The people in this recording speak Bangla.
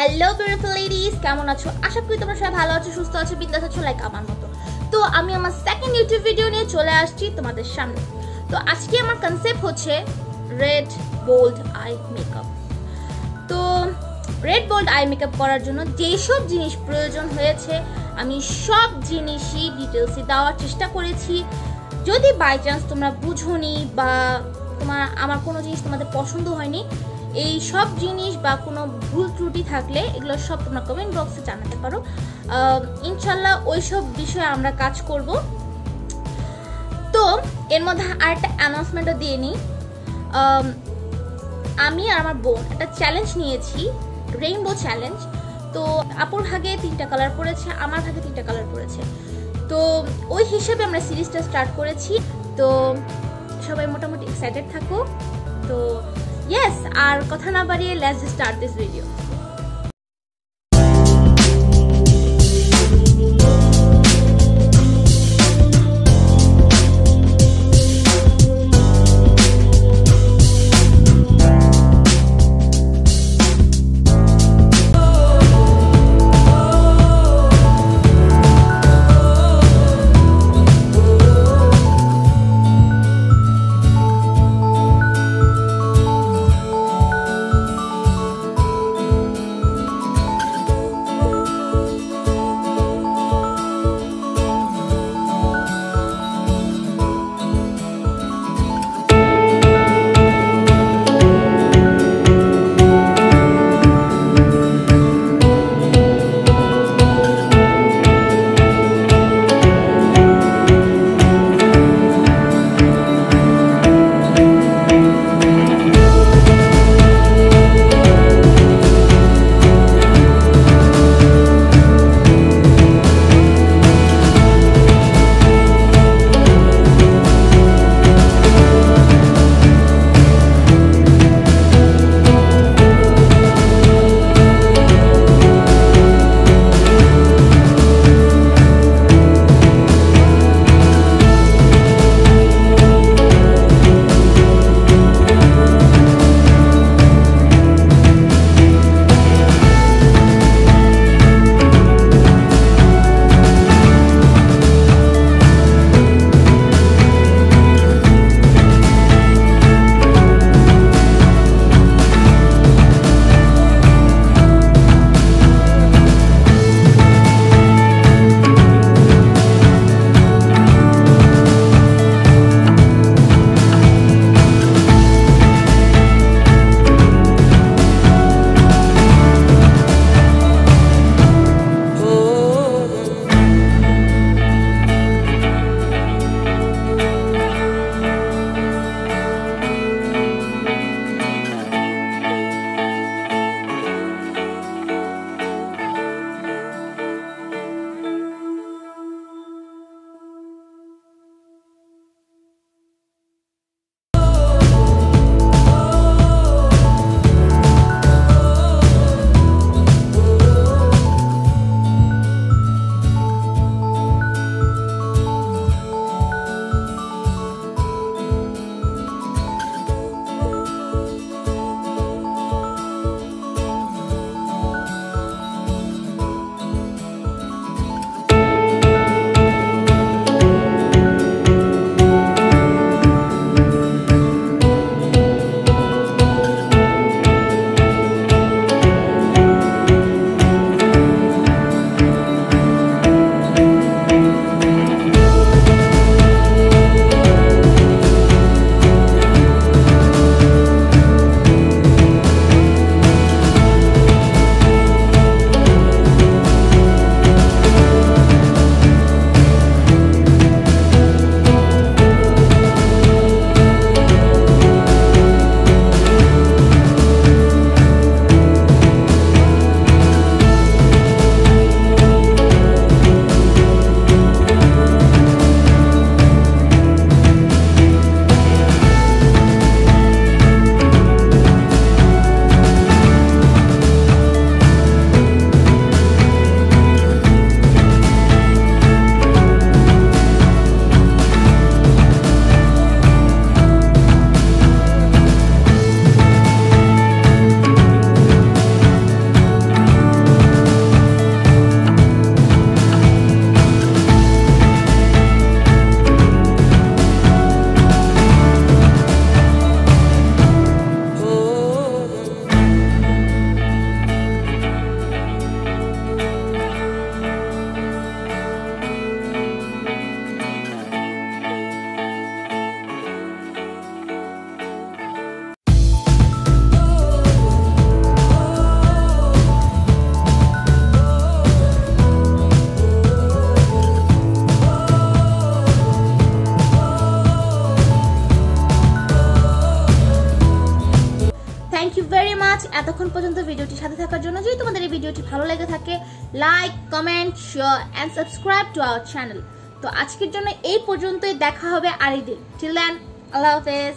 হ্যালো বিউটিফুল লেডিস কেমন আছো? আশা করি তোমরা সবাই ভালো আছো, সুস্থ আছো, বিন্দাস আছো লাইক আমার মতো। তো আমি আমার সেকেন্ড ইউটিউব ভিডিও নিয়ে চলে আসছি তোমাদের সামনে। তো আজকে আমার কনসেপ্ট হচ্ছে রেড বোল্ড আই মেকআপ তো রেড বোল্ড আই মেকআপ করার জন্য যেই সব জিনিস প্রয়োজন হয়েছে, আমি সব জিনিসই ডিটেলসে দেওয়ার চেষ্টা করেছি। যদি বাই চান্স তোমরা বুঝোনি বা তোমার, আমার কোনো জিনিস তোমাদের পছন্দ হয়নি এই সব জিনিস বা কোনো ভুল ত্রুটি থাকলে এগুলো সব তোমরা কমেন্ট বক্সে জানাতে পারো। ইনশাল্লাহ ওই সব বিষয়ে আমরা কাজ করব। তো, এর মধ্যে আরেকটা অ্যানাউন্সমেন্টও দিয়ে নিই। আমি আর আমার বোন একটা চ্যালেঞ্জ নিয়েছি রেইনবো চ্যালেঞ্জ তো, আপুর ভাগে তিনটা কালার পড়েছে, আমার ভাগে তিনটা কালার পড়েছে। তো, ওই হিসেবে আমরা সিরিজটা স্টার্ট করেছি। তো, সবাই মোটামুটি এক্সাইটেড থাকো। তো ইয়েস আর কথা না বাড়িয়ে লেটস স্টার্ট দিস ভিডিও এতক্ষণ পর্যন্ত ভিডিওটি সাথে থাকার জন্য যদি তোমাদের এই ভিডিওটি ভালো লেগে থাকে like comment share and subscribe to our channel তো আজকের জন্য এই পর্যন্তই, দেখা হবে আরেকদিন। টিল দেন আল্লাহ হাফেজ।